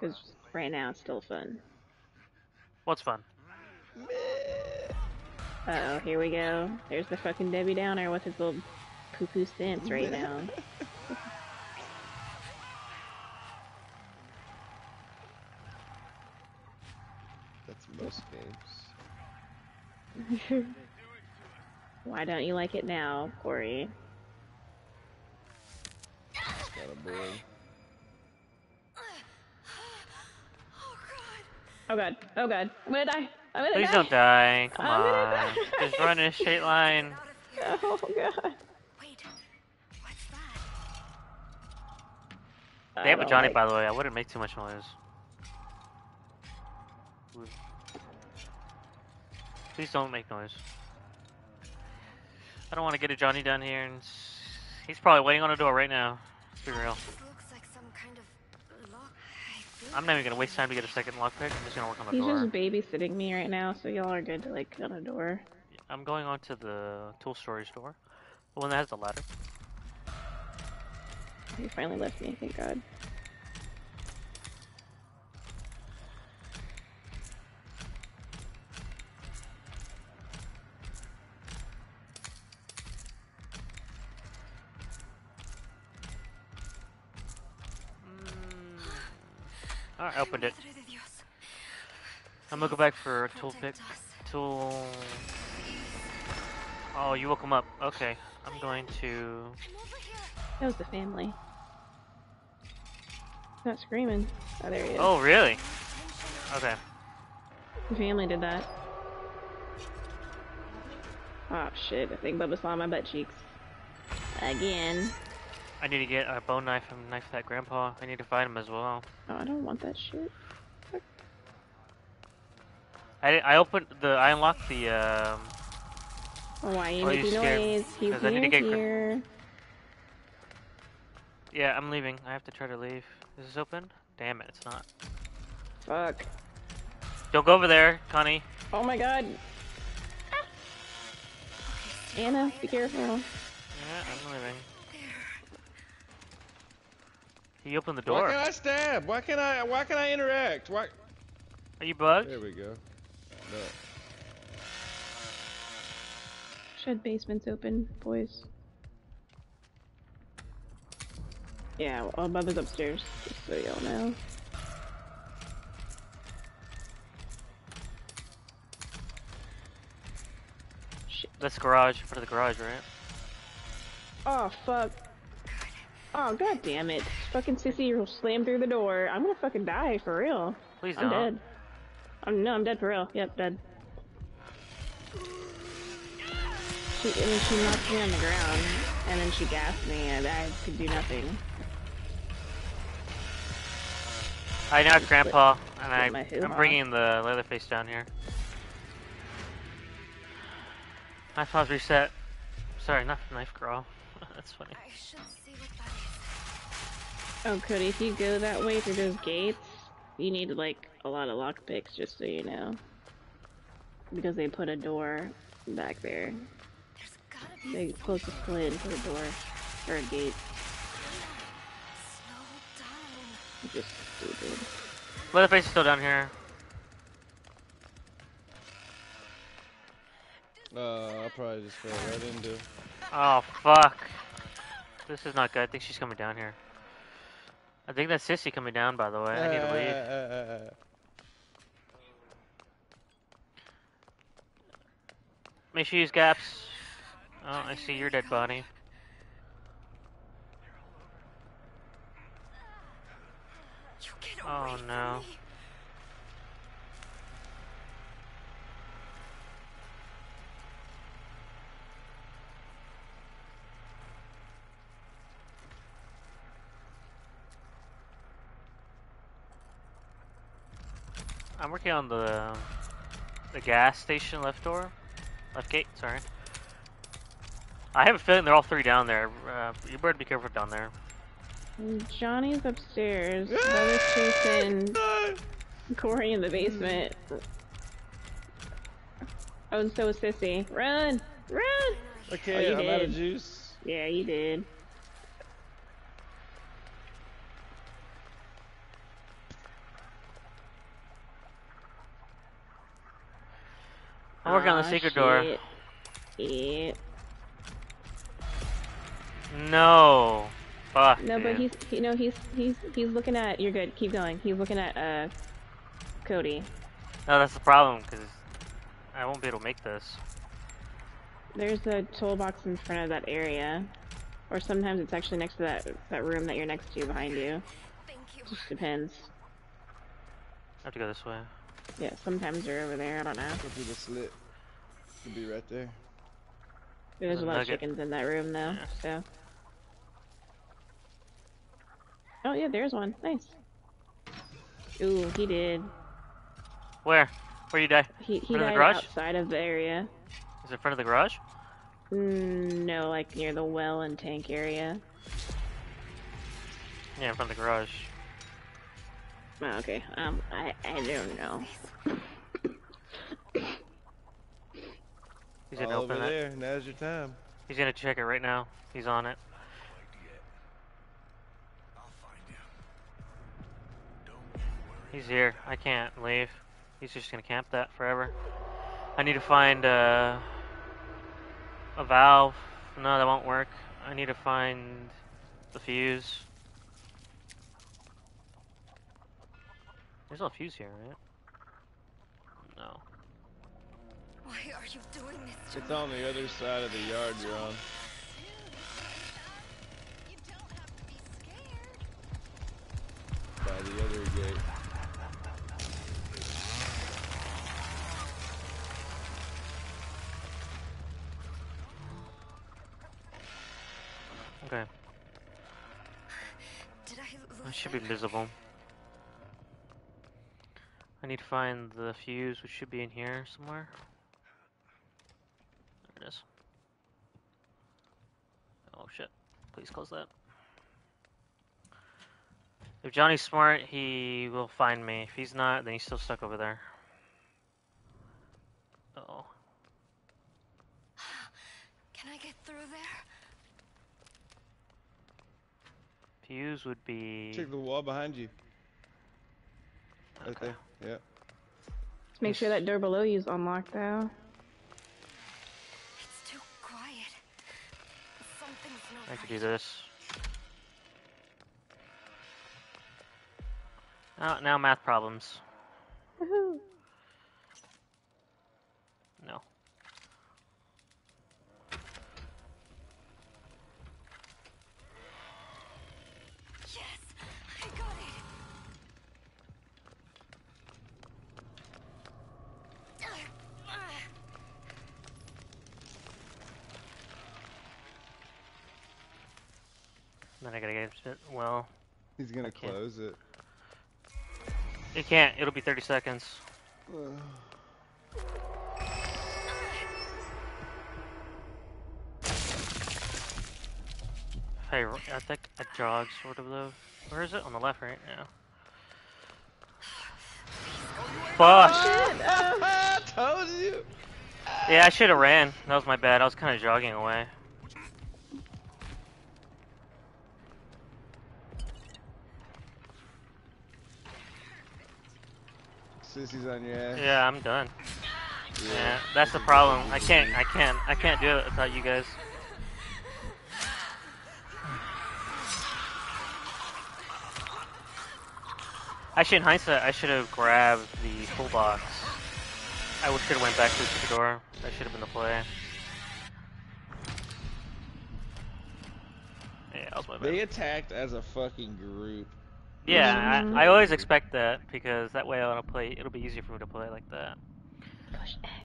Because right now it's still fun. What's fun? Uh oh, here we go. There's the fucking Debbie Downer with his little poo poo stance right now. That's most games. Why don't you like it now, Corey? It's kind of boring. Oh god, oh god, I'm gonna die. I'm gonna Please die. don't die. Come I'm gonna on. die. Just run in a straight line. Oh god. Wait, what's that? They have a Johnny, like- by the way. I wouldn't make too much noise. Please don't make noise. I don't want to get a Johnny down here, and he's probably waiting on a door right now. Let's be real. This looks like some kind of lock. I feel I'm not even gonna waste time to get a second lockpick. I'm just gonna work on the He's door. just babysitting me right now, so y'all are good to like on a door. I'm going on to the tool storage door, the one that has the ladder. He finally left me, thank god. Alright, I opened it. Madre de Dios. I'm gonna go back for a tool pick. Tool. Oh, you woke him up. Okay, I'm going to. I'm over here. That was the family. Not screaming. Oh, there he is. Oh, really? Okay. The family did that. Oh shit, I think Bubba saw my butt cheeks. Again. I need to get a bone knife and knife that grandpa. I need to find him as well. Oh, I don't want that shit. Fuck. I, I opened the. I unlocked the. Um, Oh, why are you Oh, making scared me, noise? He's 'cause I need to get here. yeah, I'm leaving. I have to try to leave. Is this open? Damn it, it's not. Fuck. Don't go over there, Connie. Oh my god. Ah. Anna, be careful. Yeah, I'm leaving. He opened the door. Why can't I stab? Why can't I? Why can't I interact? Why? Are you bugged? There we go. No. Shed basement's open, boys. Yeah, well, Bubba's upstairs, just so y'all know. Shit. That's garage. For the garage, right? Oh, fuck. Oh, god damn it. Fucking Sissy will slam through the door. I'm gonna fucking die, for real. Please I'm don't. dead. I'm, no, I'm dead for real. Yep, dead. She, I mean, she knocked me on the ground, and then she gassed me, and I could do nothing. I know it's grandpa, and I, I'm bringing the Leatherface down here. Knife pause reset. Sorry, not knife girl. That's funny. I should see what that is. Oh, Cody, if you go that way through those gates, you need, like, a lot of lockpicks, just so you know. Because they put a door back there. There's gotta be They close the split and put a door, or a gate. slow down. Just stupid. Leatherface is still down here. Uh, I probably just fell right into. Oh fuck. This is not good. I think she's coming down here. I think that's Sissy coming down. By the way, I need to leave. Uh, uh, uh, uh. Make sure you use gaps. Oh, I see your dead body. Oh, no. me. I'm working on the the gas station left door, left gate. Sorry. I have a feeling they're all three down there. Uh, you better be careful down there. Johnny's upstairs. Bubba's chasing Corey in the basement. Oh, and so is Sissy. Run! Run! Okay, Oh, you I'm out did. of juice. Yeah, you did. I'm working on the Aw, secret door. shit. Yeah. No. Fuck. No, but he's you know he's he's he's looking at. You're good. Keep going. He's looking at uh, Cody. No, that's the problem, because I won't be able to make this. There's a toolbox in front of that area, or sometimes it's actually next to that that room that you're next to behind you. Thank you. Just depends. I have to go this way. Yeah, sometimes they're over there. I don't know. Go through the slit. Could be right there. There's There's a a lot of chickens in that room though. Yeah. So. Oh yeah, there's one. Nice. Ooh, he did. Where? Where you die? He he Front the died garage? outside of the area. Is it in front of the garage? Mm, no, like near the well and tank area. Yeah, in front of the garage. Oh, okay. Um, I I don't know. He's gonna All open over it. there. Now's your time. He's gonna check it right now. He's on it. He's here. I can't leave. He's just gonna camp that forever. I need to find uh, a valve. No, that won't work. I need to find the fuse. There's no fuse here, right? No. Why are you doing this to It's me? on the other side of the yard you're on. You don't have to be scared. By the other gate. Okay. Did I lose It should be visible. I need to find the fuse, which should be in here somewhere. There it is. Oh shit. Please close that. If Johnny's smart, he will find me. If he's not, then he's still stuck over there. Uh oh. Can I get through there? Fuse would be. Check the wall behind you. Right Okay. there. Yeah. Let's make sure that door below you is unlocked though. It's too quiet. Something's not I could right. do this. Oh, now math problems. Woohoo! No. Yes, I got it. Then I gotta get it. Well, He's gonna can't. close it. it can't. It'll be 30 seconds. Hey, r- I think I jogged sort of though. Where is it? On the left, right? Yeah. Fuck! Oh, I told you. Yeah, I should have ran. That was my bad. I was kind of jogging away. Sissy's on your ass. Yeah, I'm done. Yeah, that's the problem. I can't, I can't, I can't do it without you guys. Actually, in hindsight, I should have grabbed the full box. I should have went back to the door. That should have been the play. Yeah, that was my bad. They attacked as a fucking group. Yeah. I, I always expect that because that way I'll play. It'll be easier for me to play like that. Push X.